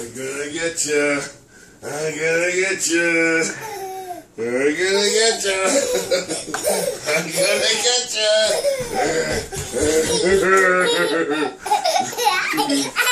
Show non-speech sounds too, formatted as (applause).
I'm gonna get you. I'm gonna get you. We're gonna get you. I'm gonna get you. (laughs)